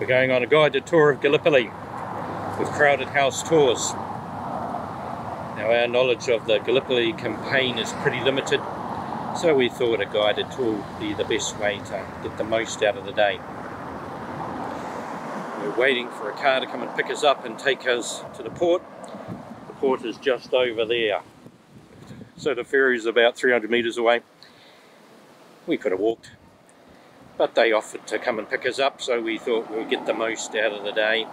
We're going on a guided tour of Gallipoli with Crowded House Tours. Now our knowledge of the Gallipoli campaign is pretty limited, so we thought a guided tour would be the best way to get the most out of the day. We're waiting for a car to come and pick us up and take us to the port. The port is just over there. So the ferry is about 300 metres away. We could have walked, but they offered to come and pick us up, so we thought we'll get the most out of the day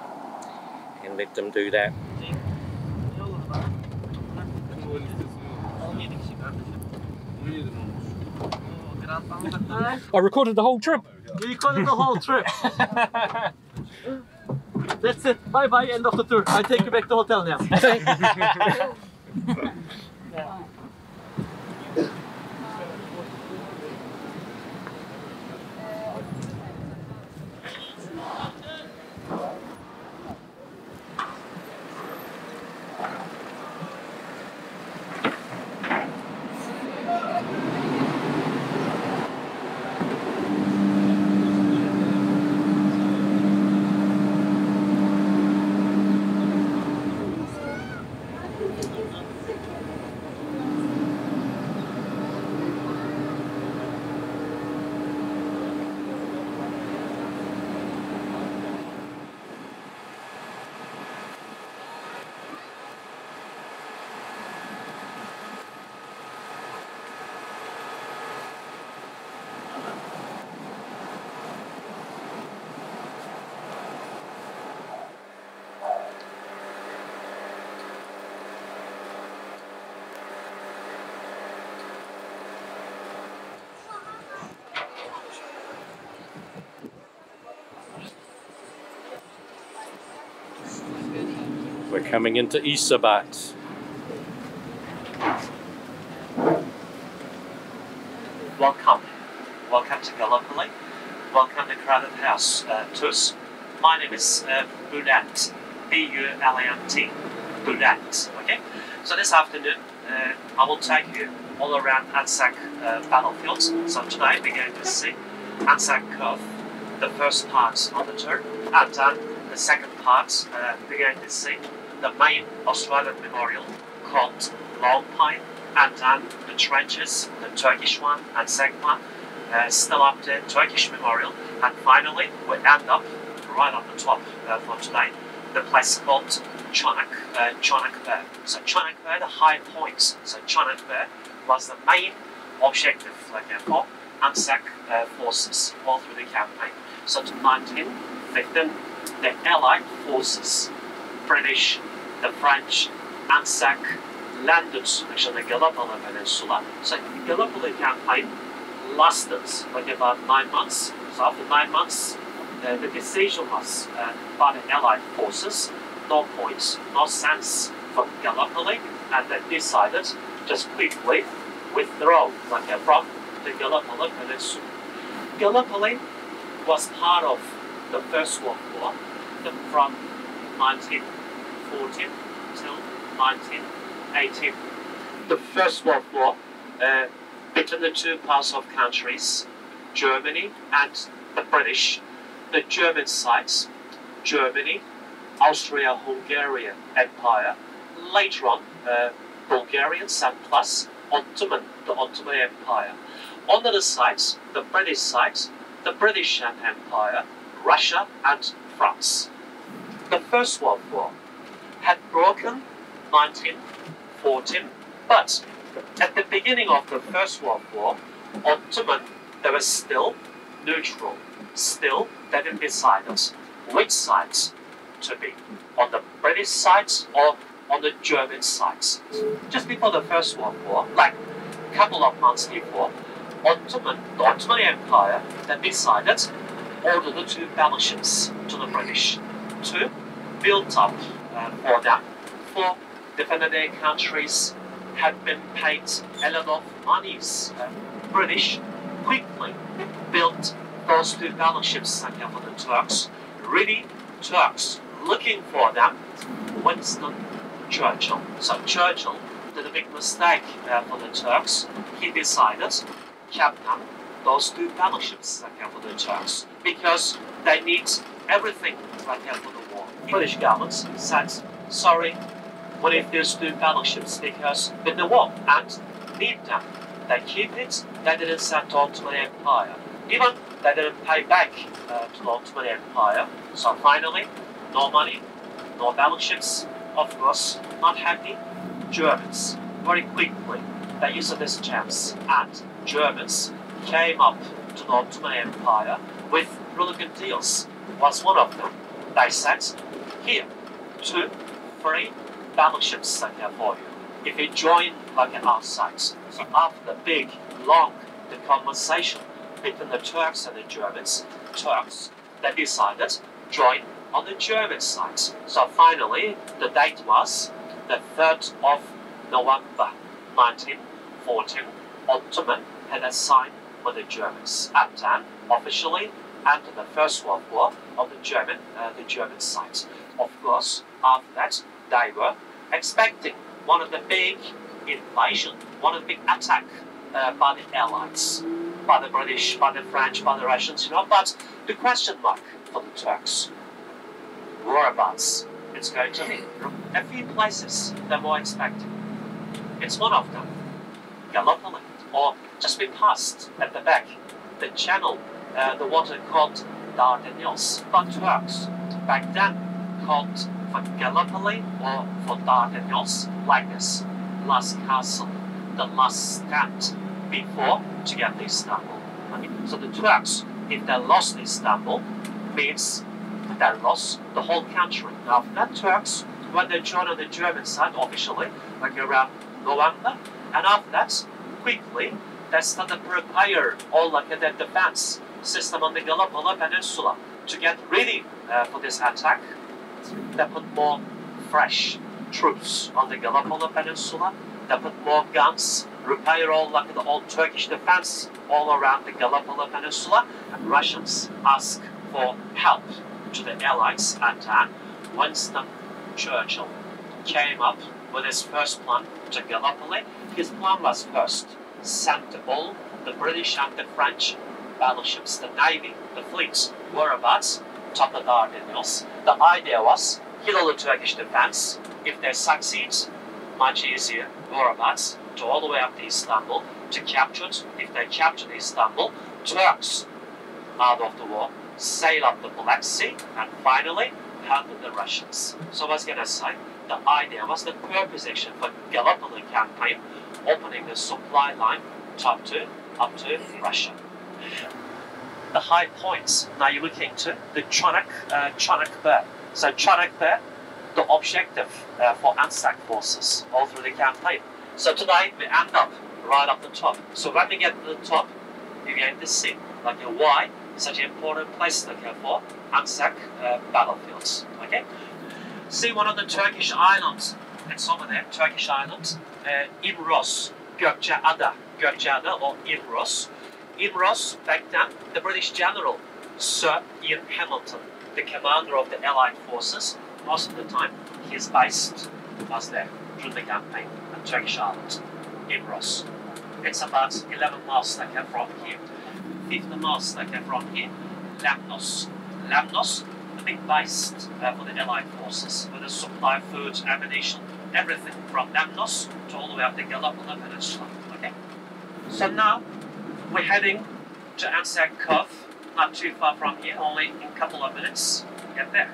and let them do that. I recorded the whole trip. We recorded the whole trip. That's it. Bye bye. End of the tour. I take you back to the hotel now. coming into Isabat. Welcome. Welcome to Gallipoli. Welcome to Crowded House uh, Tours. My name is uh, Bulant. B-U-L-A-N-T. Okay? So this afternoon, uh, I will take you all around Anzac uh, battlefields. So tonight we're going to see Anzac Cove, the first part of the tour. And then the second part, uh, we're going to see the main Australian memorial called Lone Pine and then the trenches, the Turkish one and one, uh, still up the Turkish memorial, and finally we end up right on the top uh, for today, the place called Chunuk, uh, So Chunuk the high point, so Chunuk was the main objective like, uh, for Anzac uh, forces all through the campaign. So to 1915, the Allied forces, British, the French Anzac landed on the Gallipoli Peninsula. So the Gallipoli campaign lasted like about nine months. So after nine months, uh, the decision was uh, by the Allied forces, no points, no sense from Gallipoli, and they decided just quickly withdraw like, uh, from the Gallipoli Peninsula. Gallipoli was part of the First World War from 19 14 till The First World War uh, between the two parts of countries, Germany and the British, the German sides, Germany, Austria-Hungarian Empire, later on uh, Bulgarians and plus Ottoman, the Ottoman Empire. On the other the British sites, the British Empire, Russia and France. The First World War had broken 1914, but at the beginning of the First World War, Ottoman, they were still neutral. Still, they didn't decide which sides to be, on the British side or on the German side. Just before the First World War, like a couple of months before, Ottoman, the Ottoman Empire, they decided order the two battleships to the British to build up uh, for that. for defending their countries had been paid a lot of monies. Uh, British quickly built those two battleships again for the Turks. Really, Turks looking for them. Winston Churchill. So Churchill did a big mistake uh, for the Turks. He decided them those two battleships again for the Turks because they need everything right here for the. British government said, sorry, we need these two battleships because with the war and need them. They keep it, they didn't send to Ottoman Empire. Even they didn't pay back uh, to the Ottoman Empire. So finally, no money, no battleships, of course, not happy. Germans, very quickly, they used this chance and Germans came up to the Ottoman Empire with really good deals. Was one of them. They said, here, two, three battleships here for you. If you join like an outside. So after the big, long the conversation between the Turks and the Germans, Turks, they decided join on the German side. So finally, the date was the 3rd of November 1914. Ottoman had a sign with the Germans. At then, officially, after the First World War on the German, uh, the German side. Of course, after that, they were expecting one of the big invasion, one of the big attack uh, by the Allies, by the British, by the French, by the Russians, you know. But the question mark for the Turks, whereabouts it's going to be. A few places they were expecting. It's one of them, Gallipoli, or just be passed at the back, the channel, uh, the water called Dardanelles. But Turks back then called for Gallipoli or for Dardanelles like this last castle, the last stand before to get to Istanbul. Okay? So the Turks, if they lost Istanbul, means they lost the whole country. Now, that Turks, when they joined on the German side officially, like around November, and after that, quickly, they started to prepare all like the defense system on the Gallipoli Peninsula to get ready uh, for this attack. They put more fresh troops on the Gallipoli Peninsula. They put more guns, repair all like the old Turkish defense all around the Gallipoli Peninsula. And Russians ask for help to the Allies, and then Winston Churchill came up with his first plan to Gallipoli. His plan was first send all the British and the French battleships, the navy, the fleets, whereabouts, top of the idea was kill the Turkish defense. If they succeed, much easier, whereabouts, to all the way up to Istanbul, to capture it. If they capture Istanbul, Turks out of the war, sail up the Black Sea, and finally handle the Russians. So I was gonna say, the idea was the purpose action for Gallipoli campaign, opening the supply line top to up to Russia. The high points now you're looking to the Chunuk uh, Chunuk Bair. So Chunuk Bair, the objective uh, for Anzac forces all through the campaign. So today we end up right up the top. So when we get to the top, you're going to see like why such an important place to look for Anzac uh, battlefields. Okay. See one of the Turkish islands. It's over there, Turkish island. Uh, Imros, Gökçeada, Gökçeada or Imros. Imros, back then, the British general, Sir Ian Hamilton, the commander of the Allied forces, most of the time he's based was there during the campaign at Turkish island, Imros. It's about 11 miles like from here. 15 miles like from here, Lemnos. Lemnos, the big base uh, for the Allied forces, with the supply, food, ammunition, everything from Lemnos to all the way up the Gallipoli Peninsula. Okay. So now we're heading to Anzac Cove, not too far from here, only in a couple of minutes. Get there.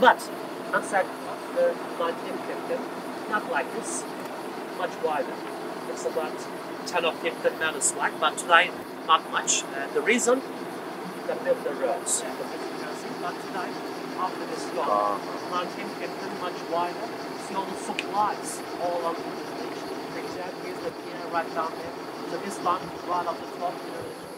But Anzac the 1950, not like this, much wider. It's about 10 or 15 meters wide, but today not much. Uh, the reason they built the roads, the but today, after this storm, 1950 much wider, see all the supplies all over the beach. Exactly is the pier right down there. So this one right up the top.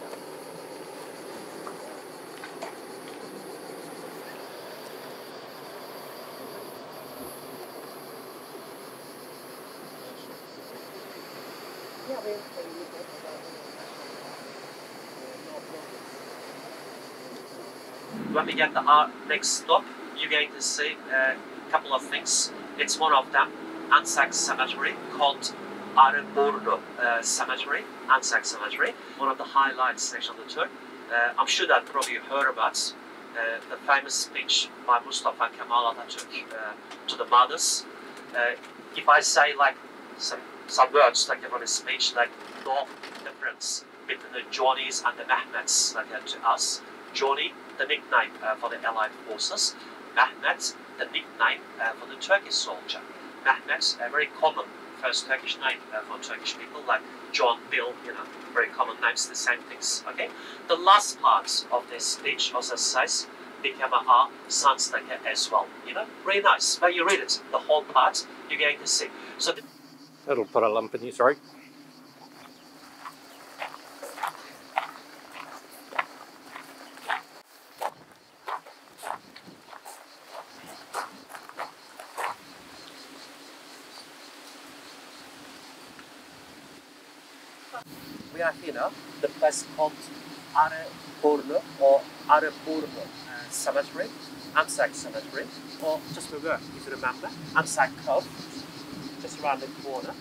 When we get the our next stop, you're going to see a couple of things. It's one of them, Anzac Cemetery, called Ari Burnu uh, Cemetery, Anzac Cemetery, one of the highlights actually on the tour. Uh, I'm sure that probably you heard about uh, the famous speech by Mustafa Kemal Atatürk uh, to the mothers. Uh, if I say like some some words like from his speech, like no difference between the Johnnies and the Mehmets, like uh, to us. Johnny, the nickname uh, for the Allied forces. Mehmet, the nickname uh, for the Turkish soldier. Mehmet, a very common first Turkish name uh, for Turkish people, like John, Bill, you know, very common names, the same things. Okay. The last part of this speech also says become a R sounds as well. You know, really nice. When you read it, the whole part, you're going to see. So That'll put a lump in your throat. Now. The place called Ari Burnu or Ari Burnu uh, Cemetery, Anzac Cemetery, or just reverse if you remember, Anzac Cove, just around the corner.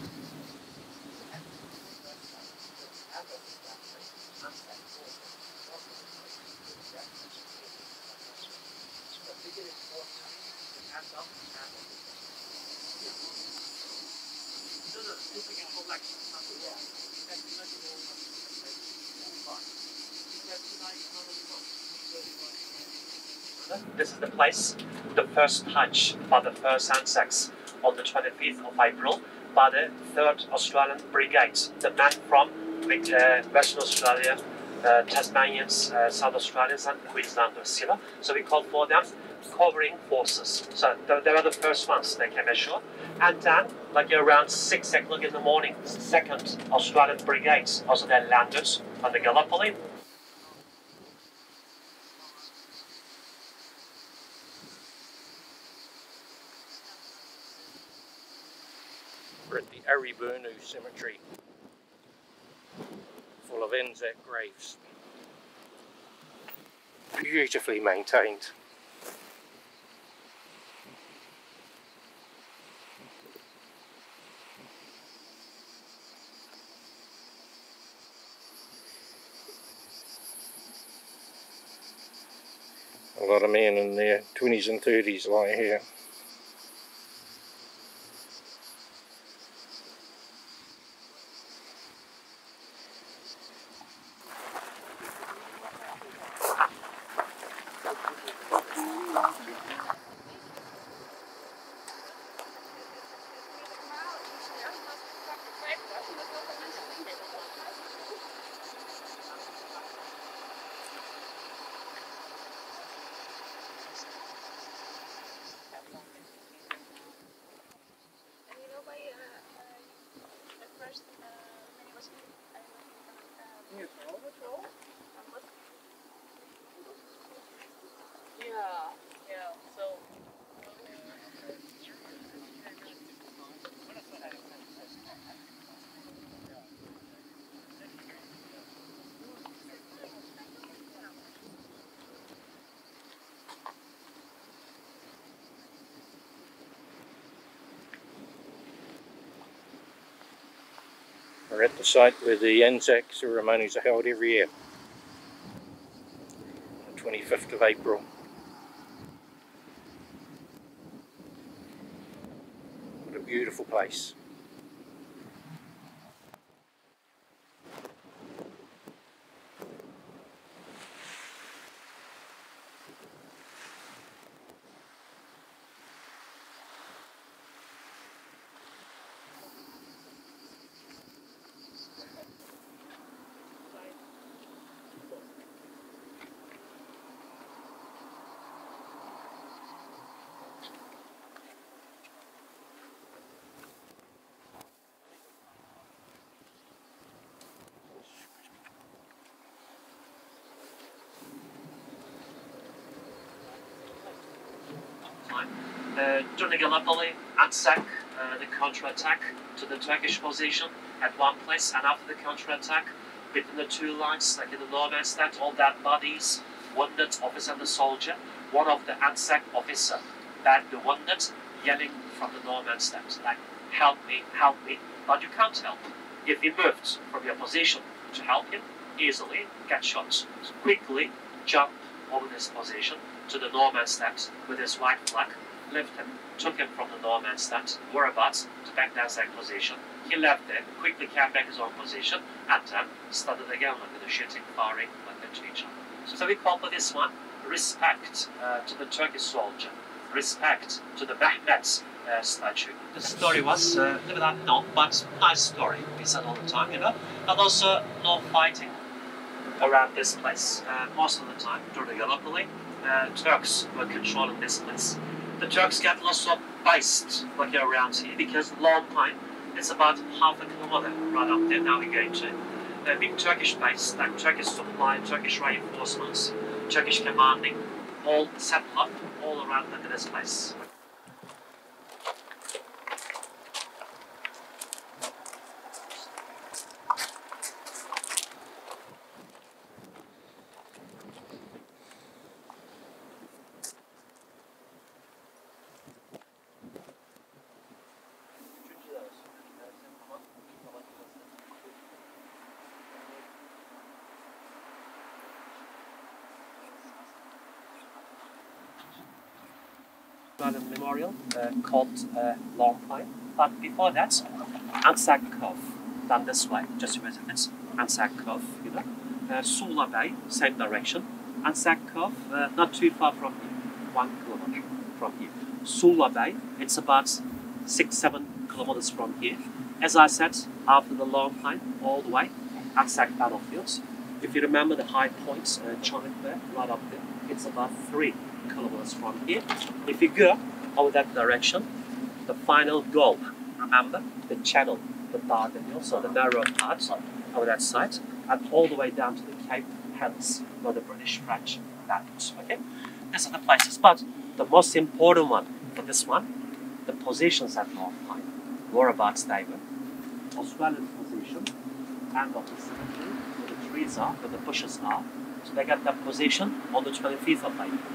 This is the place, the first punch by the first Anzacs on the 25th of April by the 3rd Australian Brigade, the men from uh, Western Australia, uh, Tasmanians, uh, South Australians, and Queenslanders. So we call for them covering forces. So they, were the first ones they came ashore, and then like around six o'clock in the morning, second Australian Brigade also they landed on the Gallipoli. Ari Burnu Cemetery, full of Anzac graves. Beautifully maintained. A lot of men in their 20s and 30s lie here. We're at the site where the Anzac ceremonies are held every year. The 25th of April. What a beautiful place. time. Uh, during Gallipoli, Anzac, uh, the counter-attack to the Turkish position at one place, and after the counter-attack, between the two lines, like in the no man's land, all dead bodies, wounded officer and the soldier. One of the ANZAC officer that the wounded yelling from the Norman steps like help me, help me, but you can't help. If he moved from your position to help him, easily get shot. So quickly jump over this position to the Norman steps with his white flag, lift him, took him from the Norman steps, whereabouts to exact position. He left there, quickly came back his own position, and then started again with the shooting, firing, like into each other. So we call for this one respect uh, to the Turkish soldier, respect to the Mehmet uh, statue. The story was a little bit unknown, but nice story. We said all the time, you know. And also no fighting around this place. Uh, most of the time during the Gallipoli, uh, Turks were controlling this place. The Turks get lots of based like around here because long time it's about half a kilometer right up there. Now we're going to a big Turkish base, like Turkish supply, Turkish reinforcements, Turkish commanding, all set up all around this place. Australian Memorial uh, called uh, Lone Pine. But before that, Anzac Cove, done this way, just visit it. Anzac Cove, you know. Uh, Suvla Bay, same direction. Anzac Cove, uh, not too far from here, one kilometer from here. Suvla Bay, it's about six, seven kilometers from here. As I said, after the Lone Pine, all the way, Anzac battlefields. If you remember the high points, uh, there, right up there, it's about three kilometers from here. If you go over that direction, the final goal, remember the channel, the Dardanelles, so the narrow part over that side, and all the way down to the Cape Helles, where the British French landed. Okay, these are the places. But the most important one for this one, the positions at North Pine, whereabouts they were, Australian position, and of the cemetery, where the trees are, where the bushes are. So they got that position on the 25th of April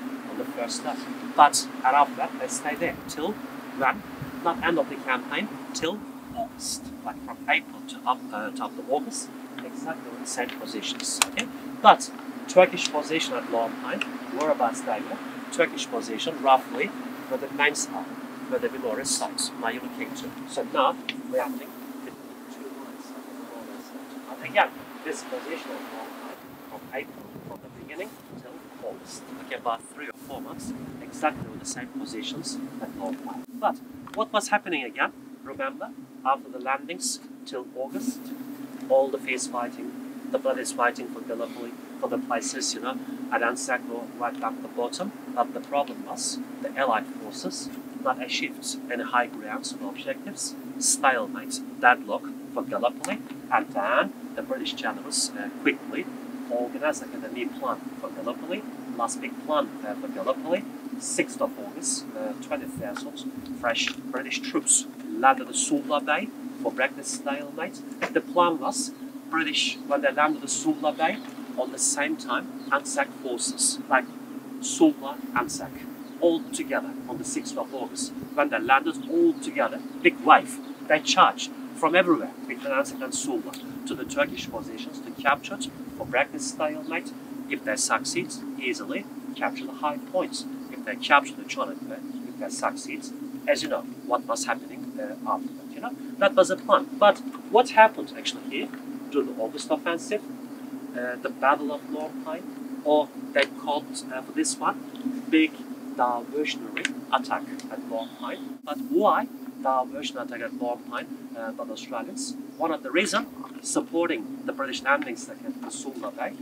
But and after that, they stay there till when? Not end of the campaign, till August. Like from April to up uh, to up to August, exactly the same positions. Okay? But Turkish position at Lone Pine, whereabouts they were, Turkish position roughly where the names are, where the memorial sites, Mayur King to. So now we are having two lines. But again, this position at Lone from April from the beginning till August. Okay, about three exactly with the same positions at Lone Pine. But what was happening again? Remember, after the landings till August, all the fierce fighting, the bloodiest fighting for Gallipoli, for the places, you know, at Ansaklo, right down at the bottom. But the problem was the Allied forces not achieved any high grounds or objectives, stalemate, deadlock for Gallipoli, and then the British generals uh, quickly organized like, a new plan for Gallipoli, last big plan uh, for Gallipoli, 6th of August, uh, 20,000 fresh British troops landed at Suvla Bay for breakfast stalemate. The plan was British, when they landed at Suvla Bay, on the same time, Anzac forces, like Suvla, Anzac, all together on the 6th of August. When they landed all together, big wave, they charged from everywhere between Anzac and Suvla to the Turkish positions to capture it for breakfast stalemate. If they succeed, easily capture the high points. If they capture the Chonet if they succeed, as you know, what was happening uh, after that, you know, that was a plan. But what happened actually here during the August offensive, uh, the Battle of Lone Pine, or they called uh, for this one, big diversionary attack at Lone Pine. But why diversionary attack at Lone Pine uh, by the Australians? One of the reasons supporting the British landings that had the Suvla Bay,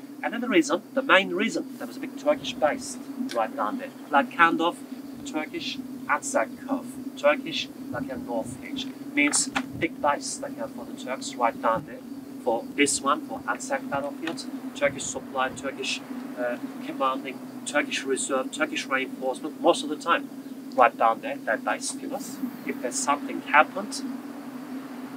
the reason, the main reason, there was a big Turkish base right down there, like kind of Turkish Anzac Cove, Turkish like a North Edge, means big base like for the Turks right down there. For this one, for Anzac battlefield, Turkish supply, Turkish uh, commanding, Turkish reserve, Turkish reinforcement, most of the time, right down there, that base us. If there's something happened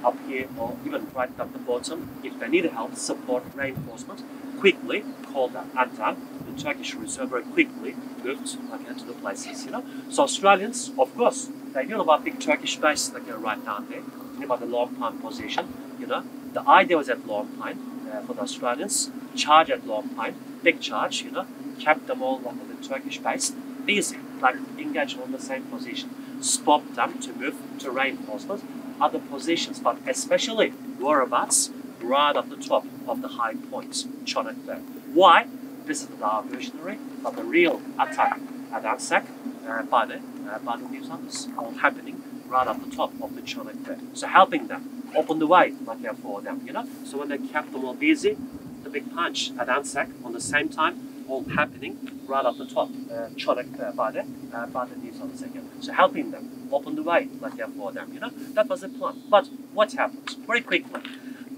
up here or even right at the bottom, if they need help, support, reinforcement, quickly called Antan, the Turkish reserve very quickly moved like into the places, you know. So Australians, of course, they knew about big Turkish base like right down there, knew about the Lone Pine position, you know. The idea was at Lone Pine uh, for the Australians, charge at Lone Pine, big charge, you know, kept them all like the Turkish base busy, like engaged on the same position, stop them to move to reinforcement, other positions, but especially whereabouts right at the top of the high points, Chunuk Bair. Why? This is the diversionary, but the real attack at Anzac uh, by the uh, by the New Zealanders all happening right at the top of the Chunuk Bair. So helping them open the way like that for them, you know. So when they kept them all busy, the big punch at Anzac on the same time all happening right at the top, uh, Chunuk uh, by the uh, by the New Zealanders again. So helping them open the way like that for them, you know. That was the plan. But what happened? Very quickly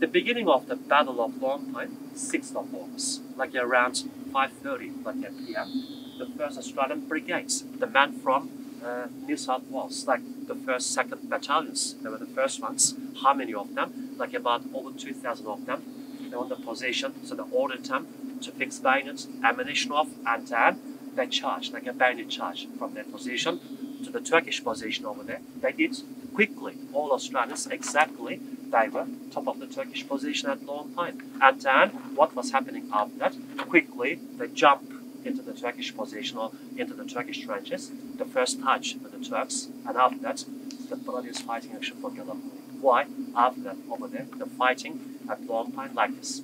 the beginning of the Battle of Lone Pine, 6th of August, like around 5.30 like p.m., the 1st Australian Brigades, the men from uh, New South Wales, like the 1st, 2nd battalions, they were the first ones. How many of them? Like about over 2,000 of them. They were on the position, so they ordered them to fix bayonets, ammunition off, and then they charged, like a bayonet charge from their position to the Turkish position over there. They did quickly, all Australians exactly were top of the Turkish position at Lone Pine. And then what was happening after that? Quickly they jump into the Turkish position or into the Turkish trenches. The first touch with the Turks, and after that, the bloodiest fighting action for Gallipoli. Why? After that, over there, the fighting at Lone Pine like this.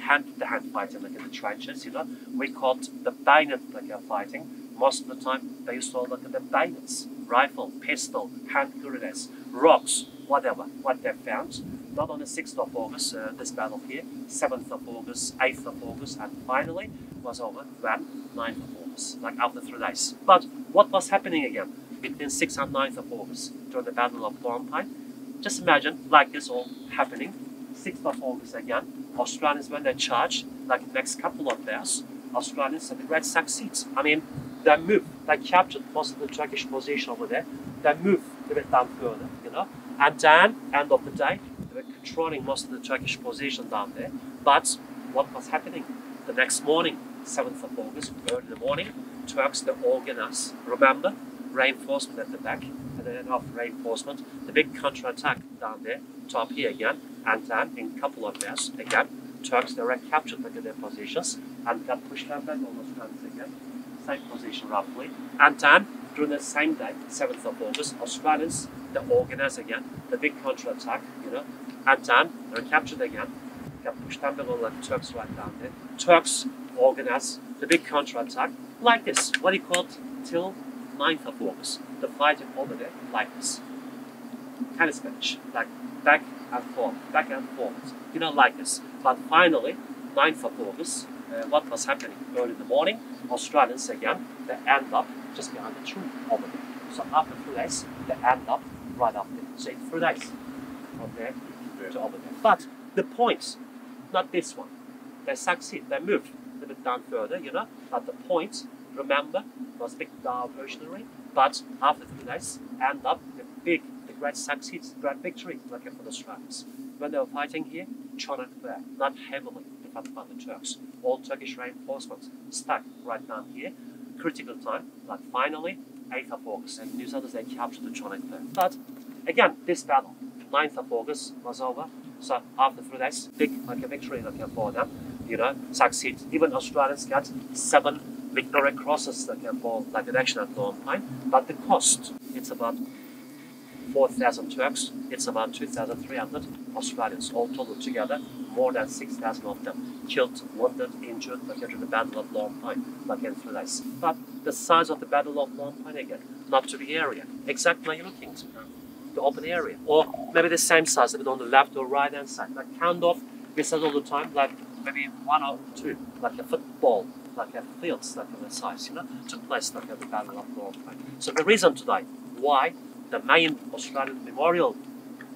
Hand to hand fighting like in the trenches, you know. We called the bayonet like fighting. Most of the time they used to look at the bayonets, rifle, pistol, hand grenades, rocks, whatever, what they found. Not on the 6th of August, uh, this battle here, 7th of August, 8th of August, and finally was over when 9th of August, like after three days. But what was happening again between 6th and 9th of August during the Battle of Lone Just imagine like this all happening. 6th of August again, Australians when they charge, like next couple of days, Australians had a great succeeds. I mean, they move, they captured most of the Turkish position over there, they move a bit down further, you know, and then, end of the day, they were controlling most of the Turkish position down there. But what was happening? The next morning, 7th of August, early in the morning, Turks, they organized, remember, reinforcement at the back, and then after reinforcement, the big counter-attack down there, top here again, and then in couple of days, again, Turks, they recaptured like, their positions and got pushed back almost again, same position roughly, and then during the same day, 7th of August, Australians they organize again, the big counter-attack, you know, and then they were captured again, pushed down below like Turks right down there. Turks organize the big counter-attack like this, what he called till 9th of August. The fighting over there like this. Tennis match, like back and forth, back and forth, you know, like this. But finally, 9th of August, uh, what was happening early in the morning, Australians again, they end up just behind the tree over there. So after two days, they end up right up there. So three days, from there to over there. But the points, not this one. They succeed, they move a little bit down further, you know. But the points, remember, was big diversionary. But after three days, end up the big, the great succeeds, great victory, like for the Australians. When they were fighting here, there, not heavily defended by the Turks. All Turkish reinforcements stuck right down here. Critical time, but finally 8th of August, and New Zealanders they captured the Bay. But again, this battle, 9th of August, was over. So after three days, big like a victory like for them, you know, succeed. Even Australians got seven Victoria Crosses like for like an action at Lone Pine. But the cost, it's about 4,000 Turks, it's about 2,300 Australians all total together, more than 6,000 of them killed, wounded, injured, like during the Battle of Lone Pine, like in three. But the size of the Battle of Lone Pine again, not to the area, exactly you're looking to the open area, or maybe the same size, but on the left or right hand side, like kind of, we said all the time, like maybe one or two, like a football, like a field, like the size, you know, to place like at the Battle of Lone Pine. So the reason today why the main Australian memorial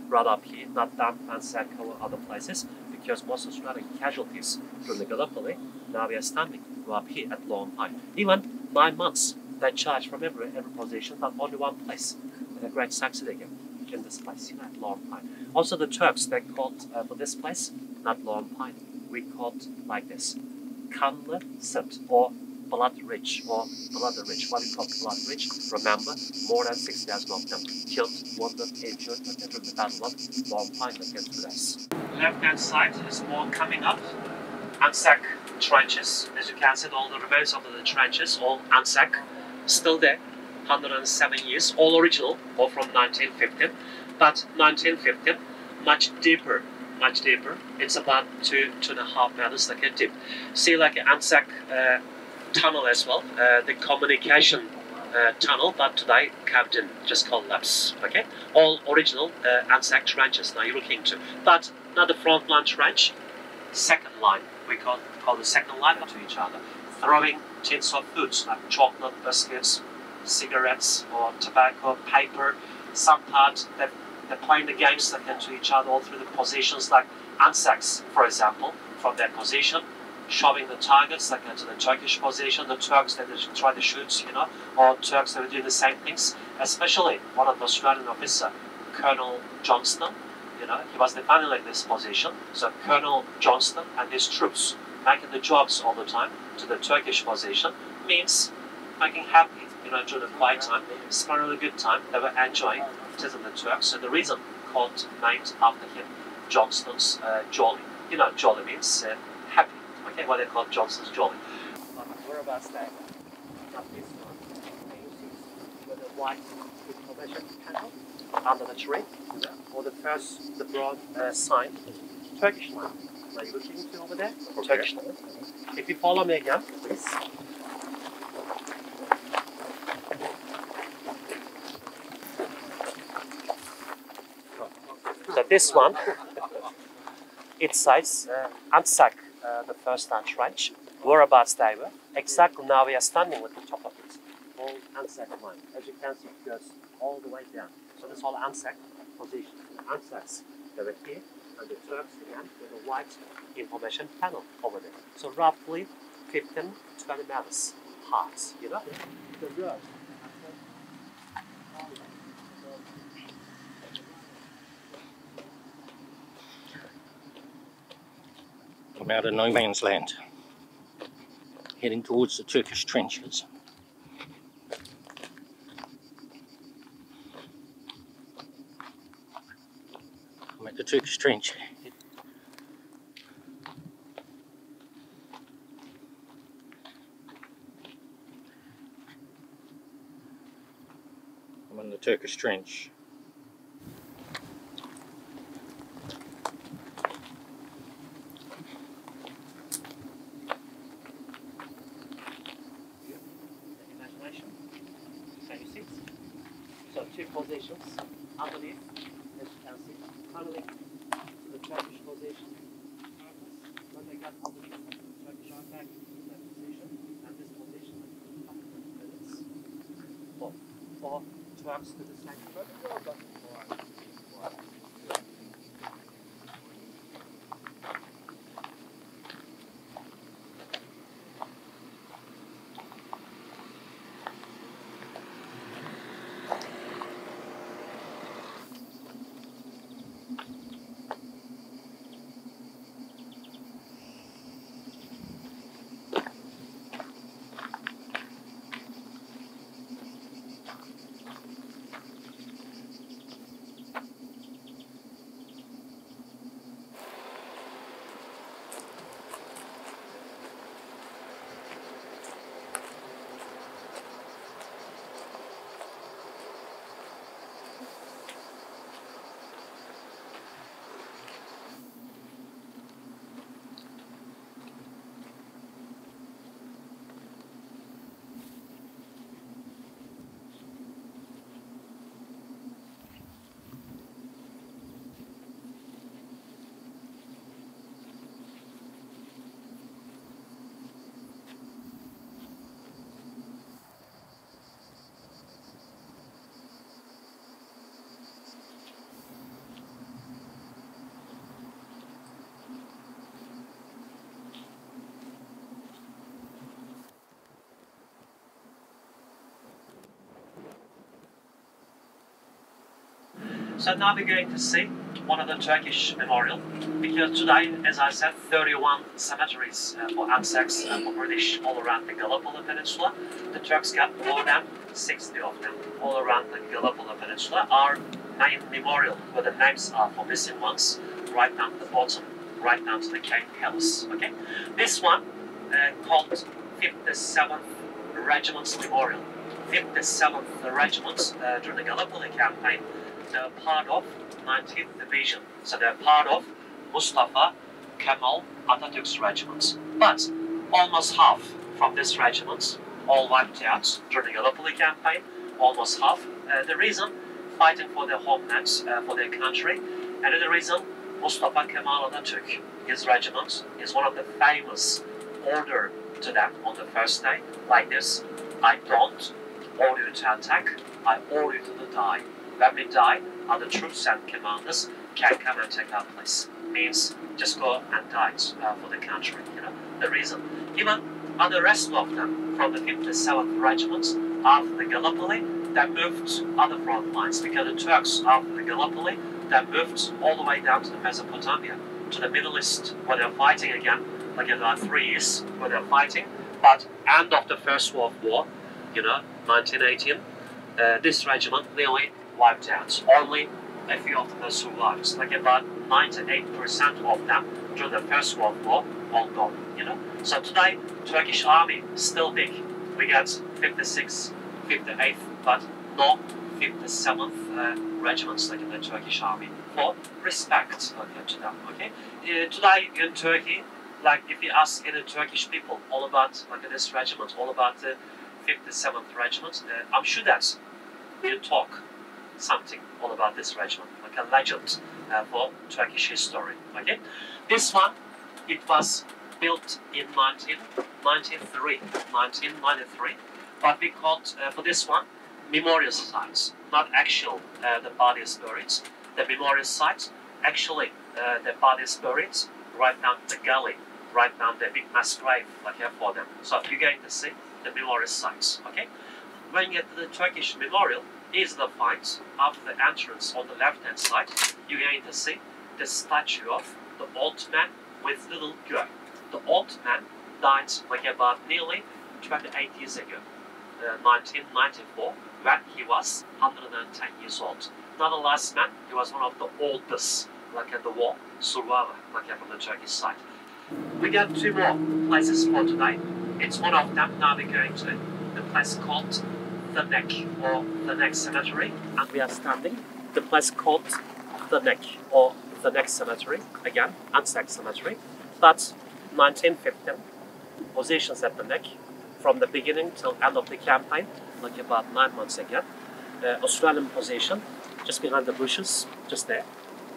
brought up here, not down Anzac or other places, because most Australian casualties from the Gallipoli now we are standing up here at Lone Pine. Even nine months they charge from every every position, but only one place. And a great success again in this place, know, at Lone Pine. Also the Turks they called uh, for this place not Lone Pine. We called like this. Kanlı Sırt or blood rich or blood rich. What you call blood rich? Remember, more than 6,000 of them killed, wounded, injured, and the battle of long time against us. Left hand side is more coming up. Anzac trenches. As you can see, all the remains of the trenches, all Anzac, still there. 107 years, all original, all from 1915. But 1915, much deeper, much deeper. It's about two, two and a half meters like a deep. See like an Anzac uh, tunnel as well, uh, the communication uh, tunnel, but today Captain just collapsed. Okay, all original uh, Anzac trenches now you're looking to, but not the front line trench, second line. We call call the second line to each other, throwing tins of foods like chocolate, biscuits, cigarettes, or tobacco, paper. Some part they're, they're playing the games again to each other all through the positions like Anzacs, for example, from their position shoving the targets like into the Turkish position, the Turks that they try to shoot, you know, or Turks that were doing the same things. Especially one of the Australian officer, Colonel Johnston, you know, he was defending like this position. So Colonel Johnston and his troops making the jobs all the time to the Turkish position means making happy, you know, during the quiet time, spending a good time. They were enjoying teasing the Turks, and the reason called named after him, Johnston's uh, Jolly. You know, Jolly means uh, Okay, what they call Johnston's Jolly. Whereabouts? Not this one. Can you see with the white information panel under the tree? Or the first, the broad uh, sign, Turkish line. Are you looking into over there? Turkish line. If you follow me again, please. So this one, it says uh, Anzac, uh, the first trench. Whereabouts they were. Exactly now we are standing with the top of it. All Anzac line. As you can see, it goes all the way down. So this all Anzac position. The Anzacs, they were here, and the Turks again with a white information panel over there. So roughly 15, 20 meters high, you know? The road. I'm out of no man's land, heading towards the Turkish trenches. I'm at the Turkish trench. I'm in the Turkish trench. So now we're going to see one of the Turkish memorial because today, as I said, 31 cemeteries uh, for Anzacs uh, for British all around the Gallipoli Peninsula. The Turks got more than 60 of them all around the Gallipoli Peninsula are main memorial where the names are for missing ones right down to the bottom, right down to the Cape Helles. Okay, this one uh, called 57th Regiment's Memorial. 57th Regiment uh, during the Gallipoli campaign, they're part of 19th Division. So they're part of Mustafa Kemal Atatürk's regiments. But almost half from this regiment all wiped out during the Gallipoli campaign. Almost half. Uh, the reason fighting for their homeland, uh, for their country. and the reason Mustafa Kemal Atatürk, his regiment, is one of the famous order to them on the first day, like this I don't order you to attack, I order you to die. When we die, other troops and commanders can come and take our place. Means just go and die uh, for the country, you know, the reason. Even on the rest of them from the 57th Regiment after the Gallipoli, they moved other front lines because the Turks after the Gallipoli, they moved all the way down to the Mesopotamia, to the Middle East, where they're fighting again, like about three years, where they're fighting. But end of the First World War, you know, 1918, uh, this regiment nearly wiped out. Only a few of them survived. Like about 98% of them during the First World War, all gone. You know. So today, Turkish army still big. We got 56, 58th, but not 57th uh, regiments like in the Turkish army for respect okay, to them. Okay. Uh, today in Turkey, like if you ask any Turkish people all about like this regiment, all about the 57th regiment, uh, I'm sure that you talk something all about this regiment, like a legend uh, for Turkish history. Okay, this one it was built in 1993, 1993, but we called uh, for this one memorial sites, not actual uh, the body is buried. The memorial site actually uh, the body is buried right down the gully, right down the big mass grave like here for them. So if you're going to see the memorial sites. Okay, when you get to the Turkish memorial, is the fight after the entrance on the left hand side, going to see the statue of the old man with little girl. The old man died like about nearly 28 years ago, uh, 1994, when he was 110 years old. Not the last man, he was one of the oldest, like at the war, survivor, like from the Turkish side. We got two more places for today. It's one of them now we're going to the place called the neck or the neck cemetery and we are standing. The place called the neck or the neck cemetery again Anzac cemetery but 1915 positions at the neck from the beginning till end of the campaign like about nine months again uh, Australian position just behind the bushes just there.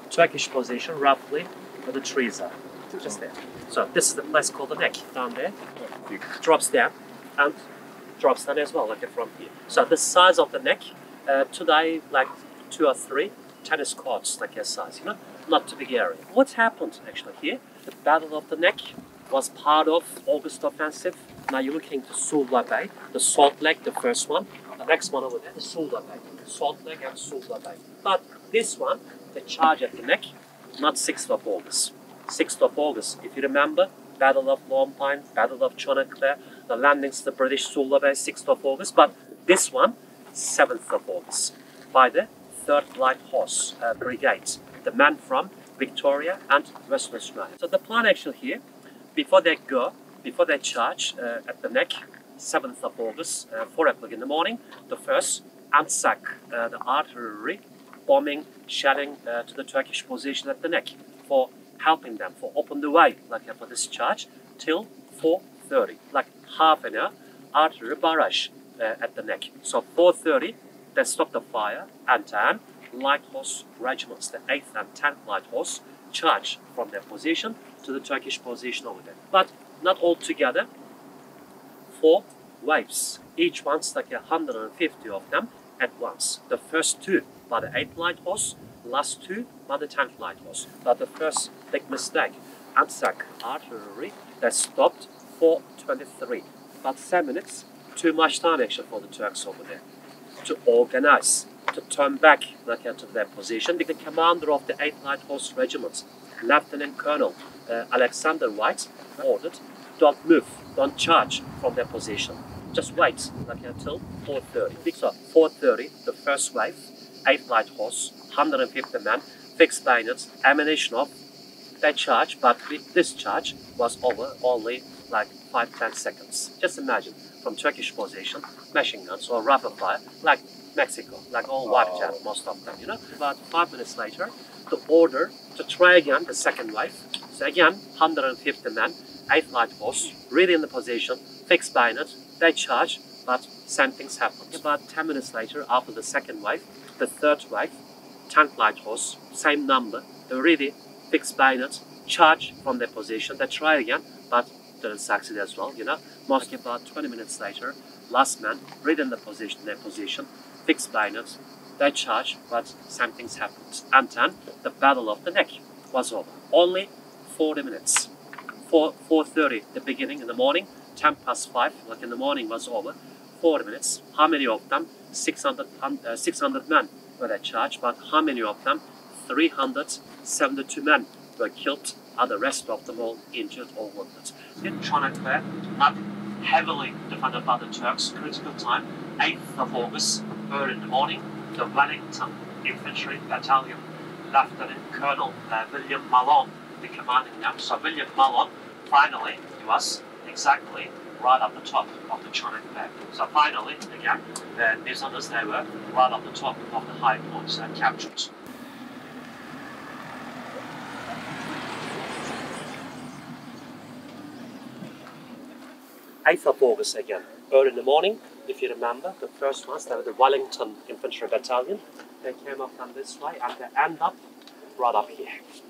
Turkish position roughly where the trees are just there. So this is the place called the neck down there. Drops down and drops down as well, like from here. So the size of the neck, uh, today like two or three tennis courts, like a size, you know, not too big area. What happened actually here? The Battle of the Neck was part of August Offensive. Now you're looking to Suvla Bay, the Salt Lake, the first one. The next one over there, the Suvla Bay, Salt Lake and Suvla Bay. But this one, the charge at the neck, not 6th of August. 6th of August, if you remember, Battle of Lone Pine, Battle of Chunuk Bair, the landings the British Suvla Bay 6th of August, but this one 7th of August by the 3rd Light Horse uh, Brigade, the men from Victoria and Western Australia. So the plan actually here, before they go, before they charge uh, at the neck, 7th of August, uh, 4 o'clock in the morning, the first Anzac, uh, the artillery, bombing, shelling uh, to the Turkish position at the neck for helping them, for open the way, like for this charge, till 4.30, like half an hour artillery barrage uh, at the neck. So 4.30, they stop the fire and then light horse regiments, the 8th and 10th light horse, charge from their position to the Turkish position over there. But not all together, four waves. Each one's like 150 of them at once. The first two by the 8th light horse, last two by the 10th light horse. But the first big mistake, Anzac artillery, that stopped 4.23. About 10 minutes, too much time actually for the Turks over there to organize to turn back like, to their position. The commander of the 8th Light Horse Regiment, Lieutenant Colonel uh, Alexander White, ordered, don't move, don't charge from their position. Just wait like, until 4.30. So 4.30, the first wave, 8th Light Horse, 150 men, fixed bayonets, ammunition off, they charge, but the discharge was over only like 5-10 seconds. Just imagine, from Turkish position, machine guns or rifle fire, like Mexico, like all white oh. jet, most of them, you know. About five minutes later, the order to try again the second wave. So again, 150 men, 8 light horse, really in the position, fixed bayonet, they charge, but same things happened. About 10 minutes later, after the second wave, the third wave, tank light horse, same number, they really fixed bayonet, charge from their position, they try again, but didn't succeed as well, you know. Most about 20 minutes later, last man, really in the position, their position, fixed bayonet, they charge, but same things happened. And then the battle of the neck was over. Only 40 minutes. 4, 4.30, the beginning in the morning, 10 past 5, like in the morning was over. 40 minutes. How many of them? 600, uh, 600 men were charged, but how many of them? 372 men were killed, and the rest of them all injured or wounded. In Chunuk Bair, not heavily defended by the Turks, critical time, 8th of August, early in the morning, the Wellington Infantry Battalion, Lieutenant Colonel uh, William Malone, the commanding them. So William Malone, finally, was exactly right up the top of the Chunuk Bair. So finally, again, the they were right up the top of the high points and captured. 8th of August again, early in the morning, if you remember, the first ones, they were the Wellington Infantry Battalion. They came up on this way and they end up right up here.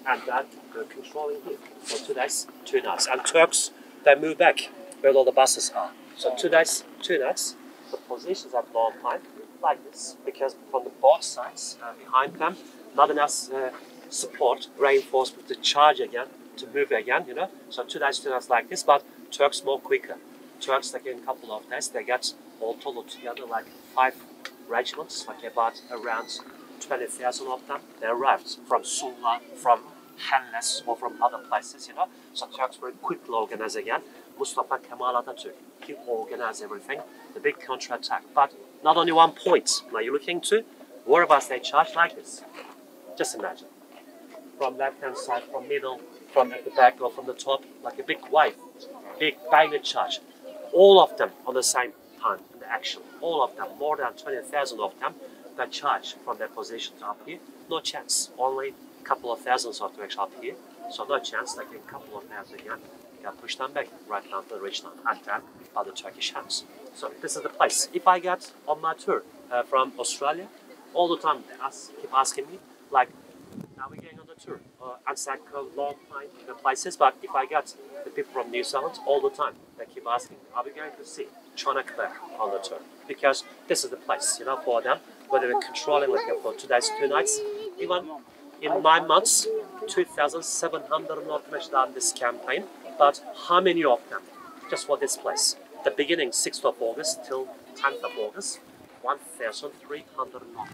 And that they're controlling here for two days, two nights. And Turks, they move back where all the buses are. So two days, two nights, the positions at long time like this, because from the both sides uh, behind them, not enough uh, support, reinforcement to charge again, to move again, you know. So two days, two nights like this, but Turks more quicker. Turks, like in a couple of days, they get all total together like five regiments, like about around 20,000 of them. They arrived from Suvla, from Helles, or from other places, you know. So Turks very quickly organized again. Mustafa Kemal Atatürk, he organized everything, the big counter-attack. But not only one point. Now you're looking to whereabouts they charge like this. Just imagine. From left-hand side, from middle, from at the back, or from the top, like a big wave, big bayonet charge all of them on the same time in the action. All of them, more than 20,000 of them, they charge from their positions up here. No chance. Only a couple of thousands of them up here. So no chance, like a couple of thousand again, can push them back right down to the line and then by the Turkish hands. So this is the place. If I get on my tour uh, from Australia, all the time they ask, keep asking me, like, now we're going on the tour. Uh, and cycle long time in the places, but if I get the people from New Zealand all the time, they keep asking, are we going to see Chunuk Bair on the tour? Because this is the place, you know, for them, where they're controlling like for two days, two nights. Even in nine months, 2,700 not much done this campaign, but how many of them just for this place? The beginning 6th of August till 10th of August, 1,300 not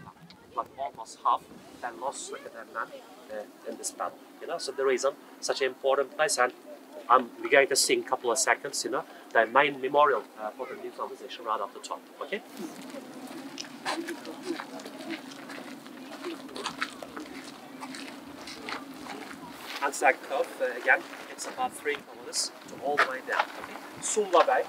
like almost half that lost their man uh, in this battle. You know, so the reason such an important place, and we're going to see in a couple of seconds. You know, the main memorial uh, for the new civilization right off the top. Okay. Anzac Cove uh, again. It's about three kilometers to all the way down. Okay. Bay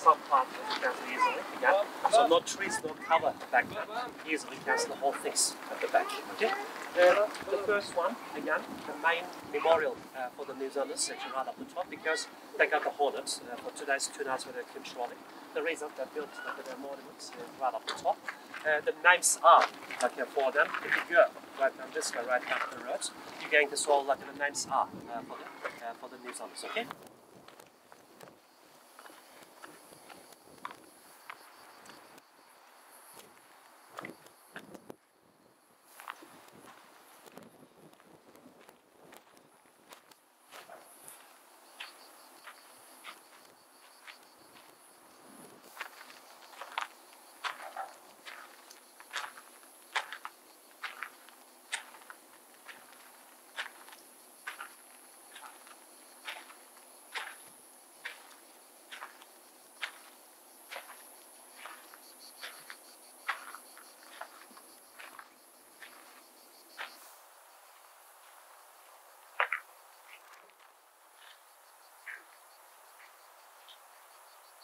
some part you can see easily. Yeah? So no trees, no cover back there. Easily can the whole things at the back. Okay? Uh, the first one, again, the main memorial uh, for the New Zealanders section right up the top because they got the Hornets uh, for two days, two nights where they're controlling. The reason they built the, their monuments right up the top. Uh, the names are like uh, for them. If you go right down this way, right down the road, you're going to saw like the names are uh, for the uh, for the New. Okay.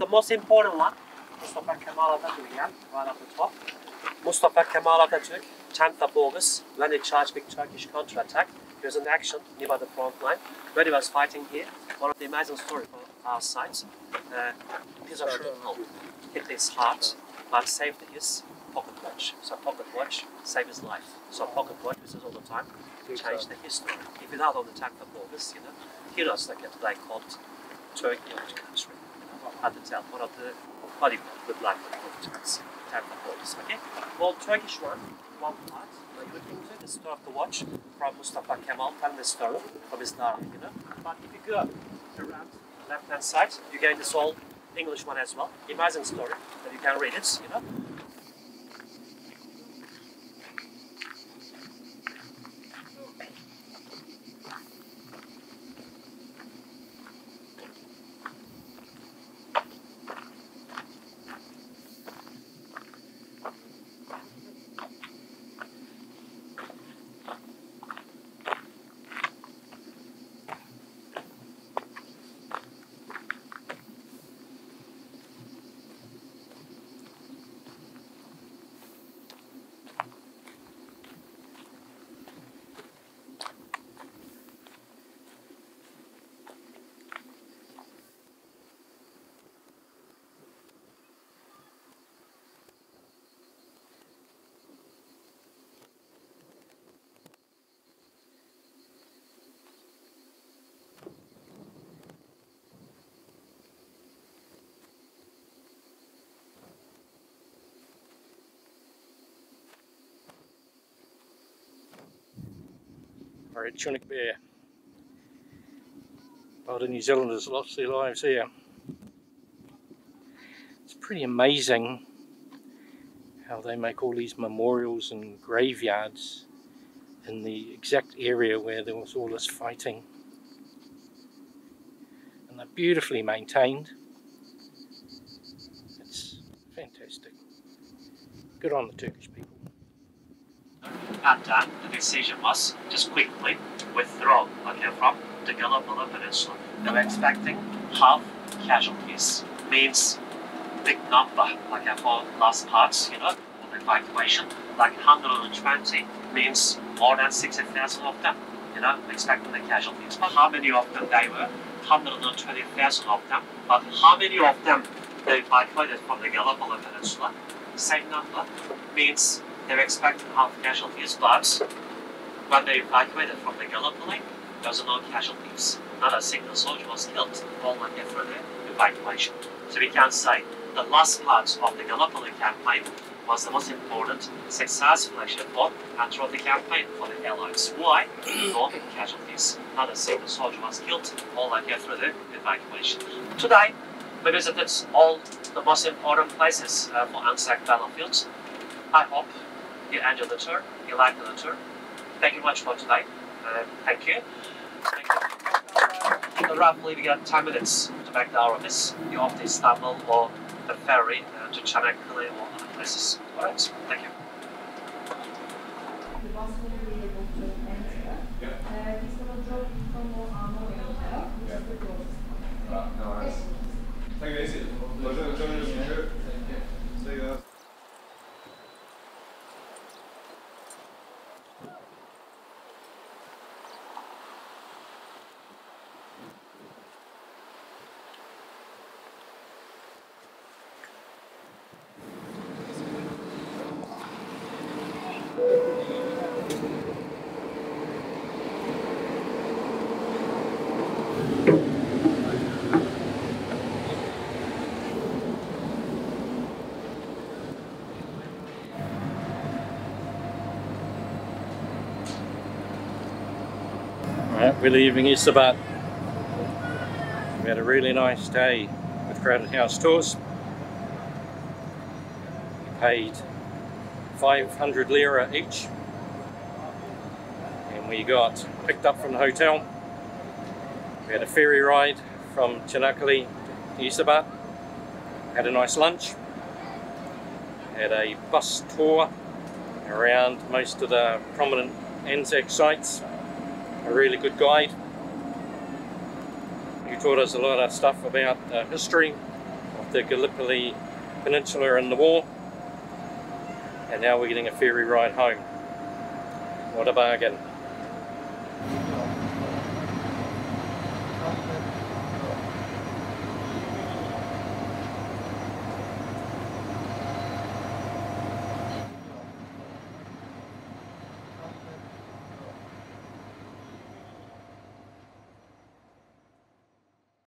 The most important one, Mustafa Kemal Atatürk again, right at the top. Mustafa Kemal Atatürk, 10th of August, when he charged big Turkish counterattack. He was in action near the front line. where he was fighting here, one of the amazing stories from our side, uh, piece of shrapnel hit his heart, but saved his pocket watch. So pocket watch saved his life. So pocket watch, this is all the time, changed the history. If without on the 10th of August, you know, heroes like today called Turkey or country at the top, one of the body with black times, type of bodies, okay? Well, Turkish one, one part, like looking into the story of the watch from Mustafa Kemal, telling the story from his diary, you know? But if you go around left hand side, you get this whole English one as well. Amazing story that you can read it, you know? Red Chunuk Bair. A lot of New Zealanders lost their lives here. It's pretty amazing how they make all these memorials and graveyards in the exact area where there was all this fighting. And they're beautifully maintained. It's fantastic. Good on the Turkish that, the decision was just quickly withdraw okay, from the Gallipoli Peninsula. They were expecting half casualties, means big number, like for last parts, you know, of the evacuation, like 120 means more than 60,000 of them, you know, expecting the casualties. But how many of them they were? 120,000 of them. But how many of them they evacuated from the Gallipoli Peninsula? Same number means they were expecting half casualties, but when they evacuated from the Gallipoli, there was no casualties. Not a single soldier was killed, went through the evacuation. So we can say the last part of the Gallipoli campaign was the most important, successful actually fought and throughout the campaign for the Allies. Why? No casualties. Not a single soldier was killed, all went through the evacuation. Today, we visited all the most important places uh, for Anzac battlefields. I hope you enjoyed the tour, you liked the tour. Thank you much for tonight. Uh, thank you. Thank you. Uh, roughly, we got 10 minutes to back to our office. You off to Istanbul or the ferry uh, to Çanakkale or other places. Alright, thank you. we're leaving Eceabat. We had a really nice day with Crowded House Tours. We paid 500 lira each. And we got picked up from the hotel. We had a ferry ride from Çanakkale to Eceabat. Had a nice lunch. Had a bus tour around most of the prominent Anzac sites. A really good guide. He taught us a lot of stuff about the history of the Gallipoli Peninsula and the war. And now we're getting a ferry ride home. What a bargain.